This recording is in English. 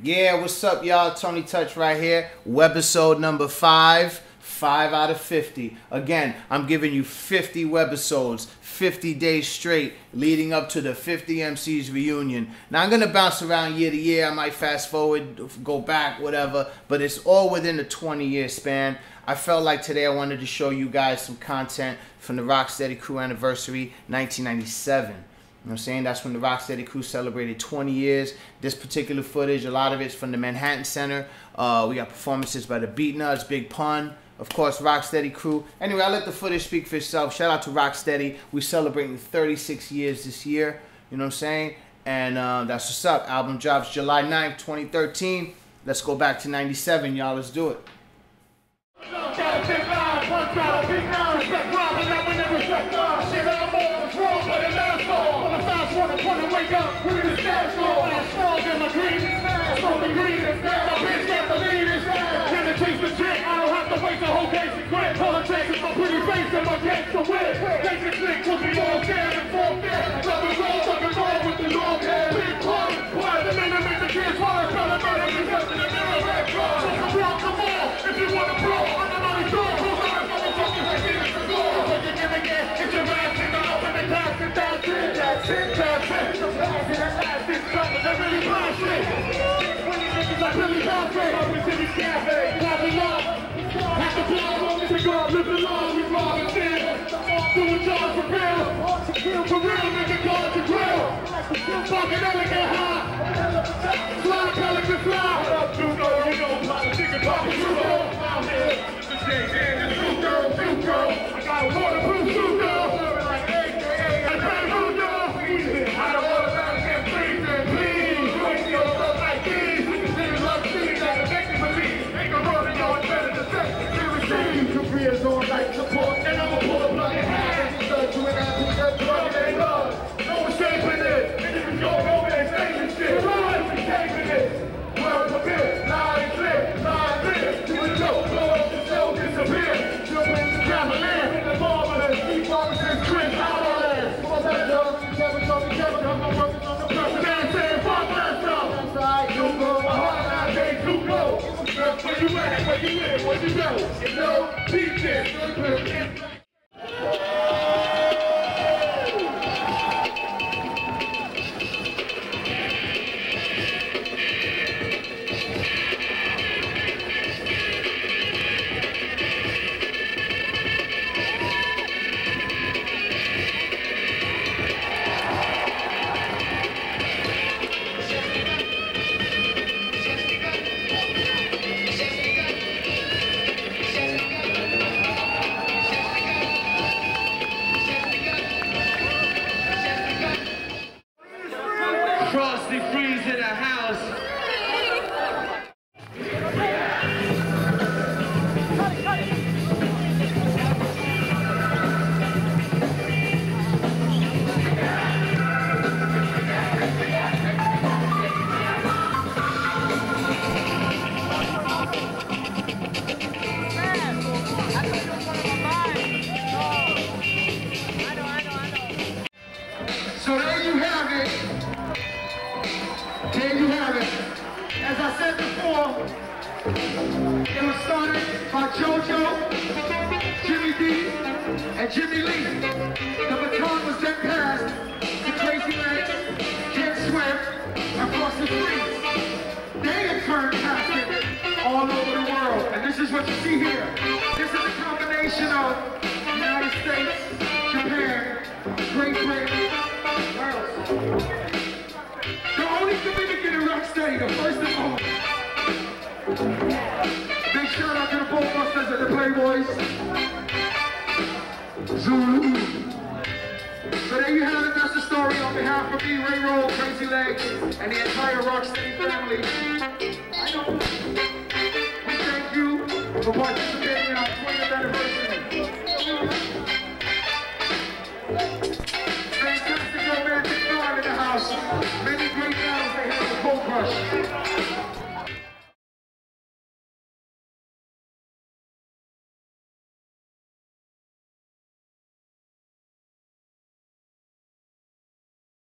Yeah, what's up, y'all? Tony Touch right here. Webisode number five. Five out of 50. Again, I'm giving you 50 webisodes, 50 days straight, leading up to the 50 MCs reunion. Now, I'm going to bounce around year to year. I might fast forward, go back, whatever, but it's all within a 20 year span. I felt like today I wanted to show you guys some content from the Rocksteady Crew anniversary 1997. You know what I'm saying? That's when the Rocksteady Crew celebrated 20 years. This particular footage, a lot of it's from the Manhattan Center. Uh, we got performances by the Beatnuts, Big Pun, of course, Rocksteady crew. Anyway, I let the footage speak for itself. Shout out to Rocksteady. We're celebrating 36 years this year. You know what I'm saying? And uh, that's what's up. Album drops July 9th, 2013. Let's go back to 97, y'all. Let's do it. Wait the whole case to quit. Politics is my pretty face and my case to win. They can think to be all scared and fall. Nothing wrong, nothing wrong with the long hair. Big club, why the men that make the kids hard? Trying to me in the mirror, red car. So come on, come on, if you want to blow, under my door, who's our motherfuckers like this is the door. What you gonna get? Get your ass in the open and pass it, it, it, that's it. Fly, up, Juno? You know, politics and Papa Juno. Out here. This day, man, Where you live? Where you go? You know, beat it was started by JoJo, Jimmy D, and Jimmy Lee. The baton was then passed to Crazy Legs, Ken Swift, and Frosty Freeze. They in turn passed it all over the world. And this is what you see here. This is a combination of United States, Japan, Great Britain, Playboys. Zulu. So there you have it. That's the story on behalf of me, Ray Roll, Crazy Legs, and the entire Rocksteady family. I know. We thank you for participating in our 20th anniversary. Fantastic Romantic Five in the house. Many great battles they had with Cold Crush.